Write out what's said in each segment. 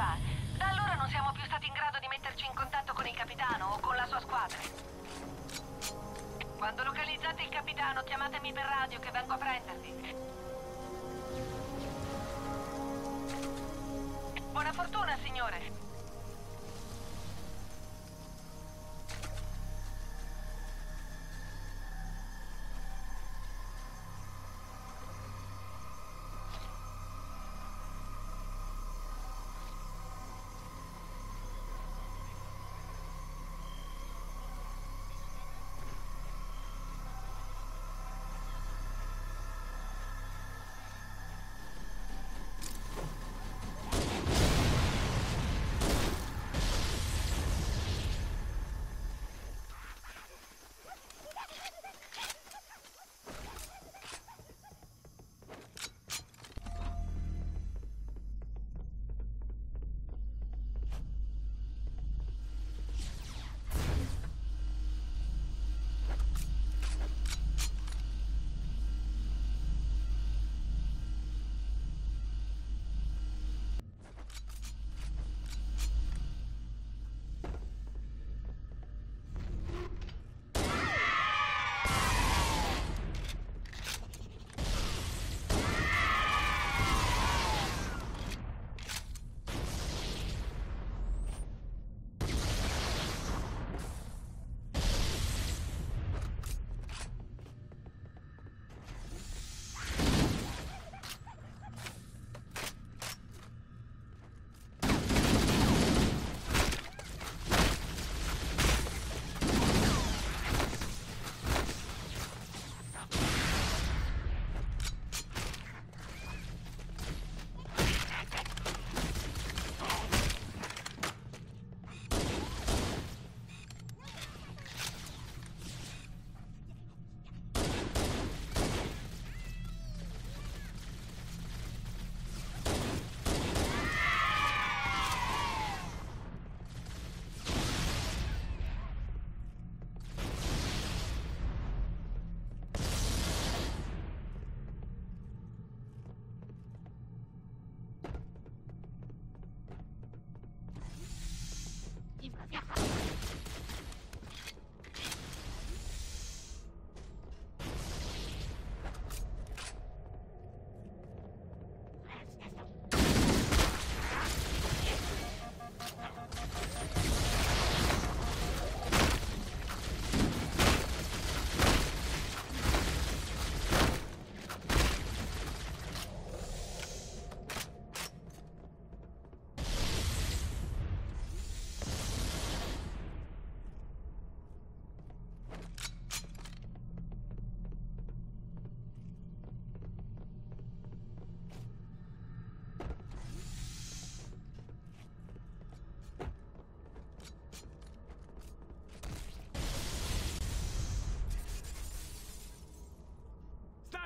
fa. Da allora non siamo più stati in grado di metterci in contatto con il capitano o con la sua squadra. Quando localizzate il capitano, chiamatemi per radio che vengo a prendervi. Buona fortuna, signore!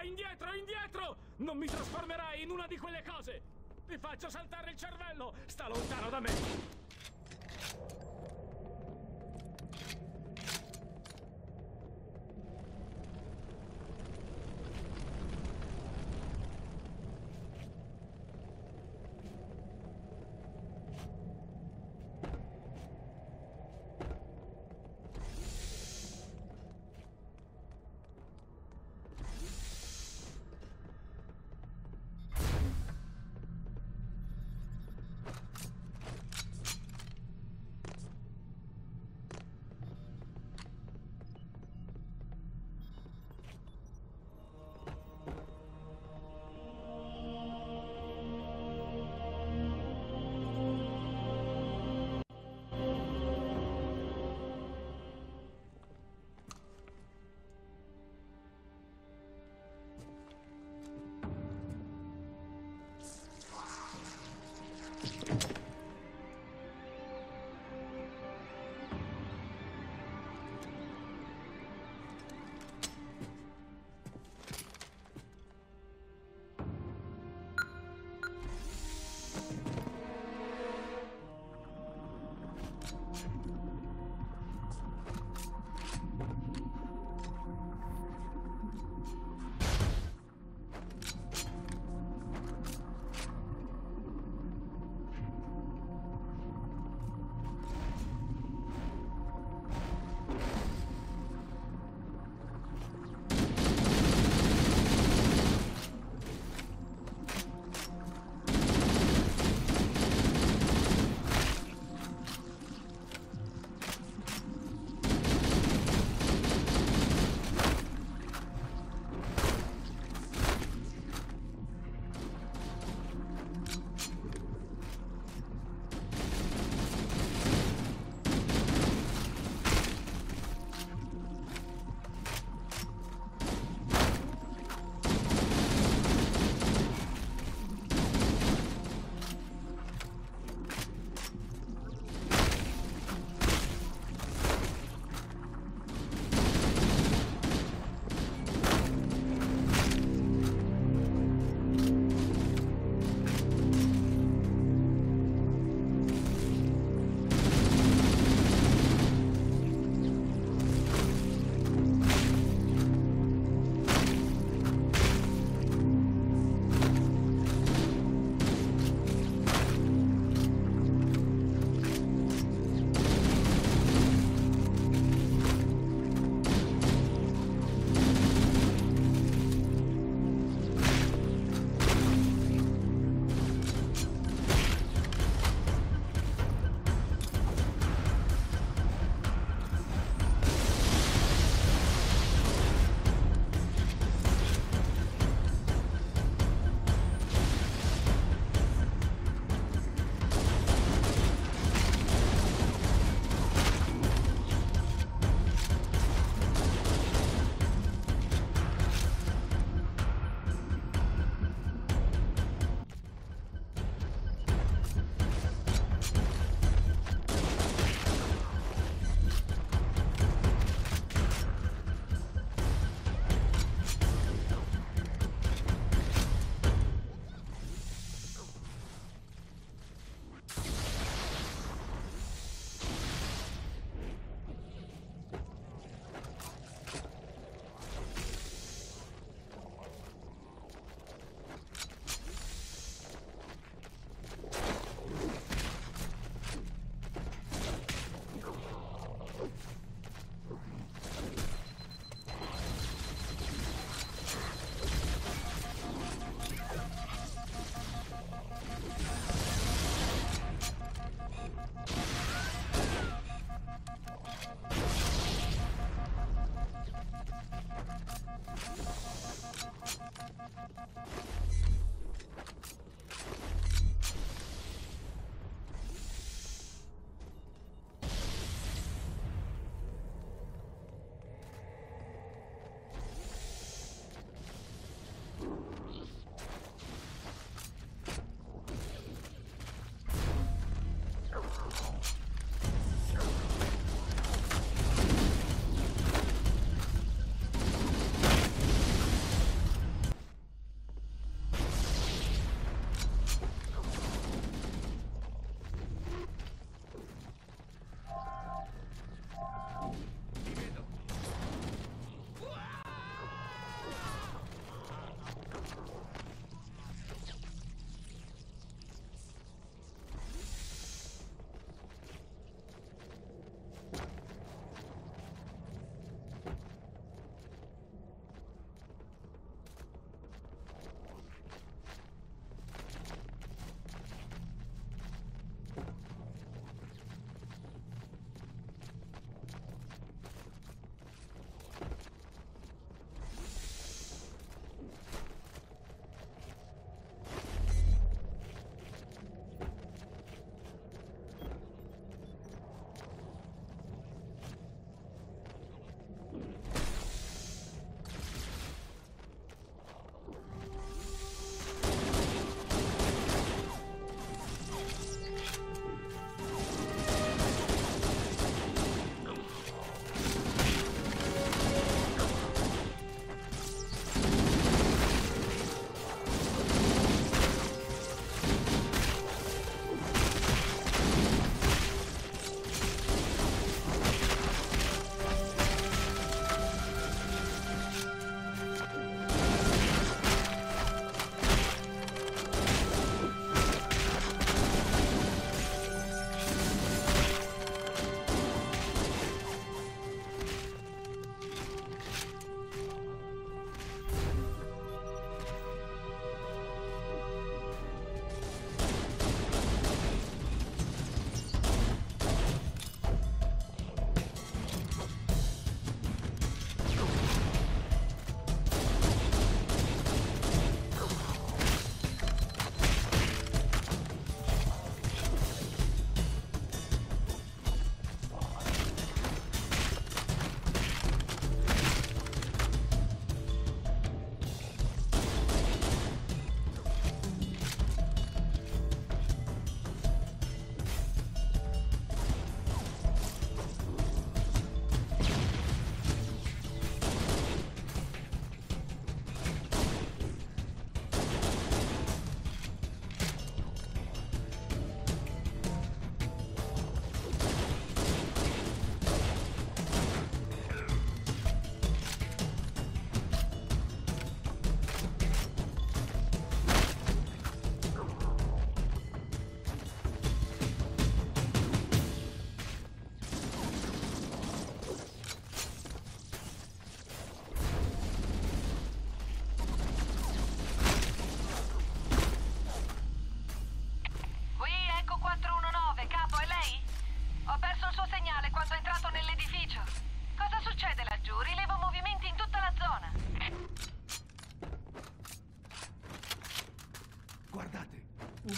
Indietro, indietro! Non mi trasformerai in una di quelle cose! Ti faccio saltare il cervello! Sta lontano da me!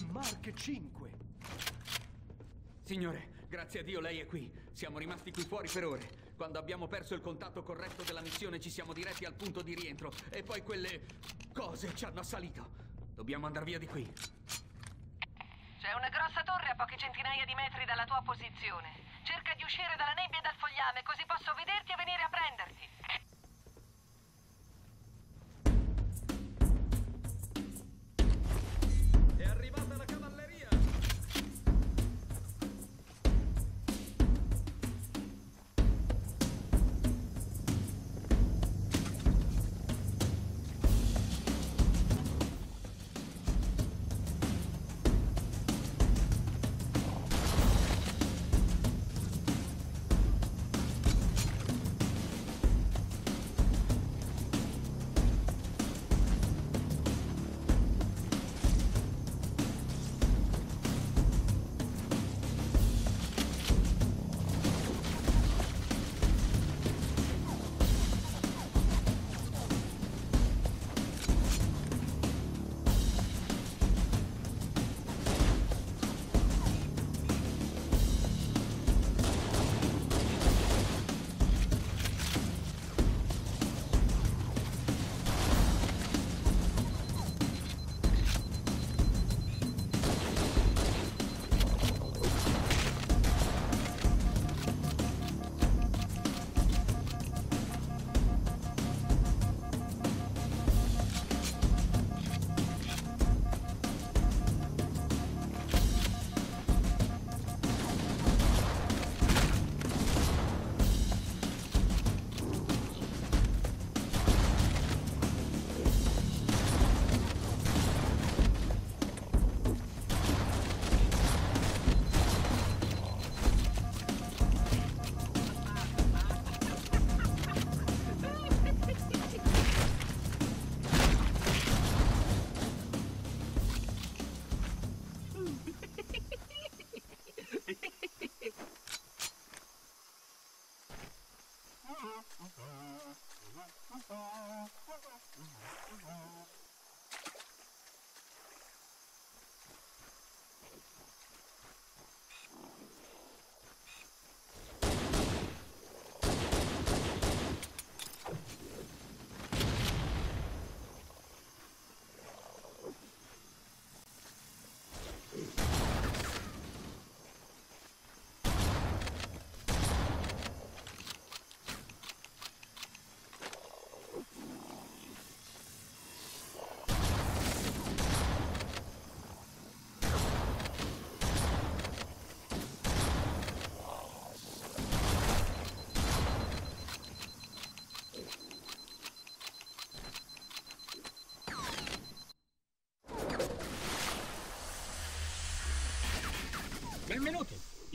Un Mark 5. Signore, grazie a Dio lei è qui. Siamo rimasti qui fuori per ore. Quando abbiamo perso il contatto corretto della missione ci siamo diretti al punto di rientro e poi quelle cose ci hanno assalito. Dobbiamo andare via di qui. C'è una grossa torre a poche centinaia di metri dalla tua posizione. Cerca di uscire dalla nebbia e dal fogliame, così posso vederti e venire a prenderti.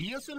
E isso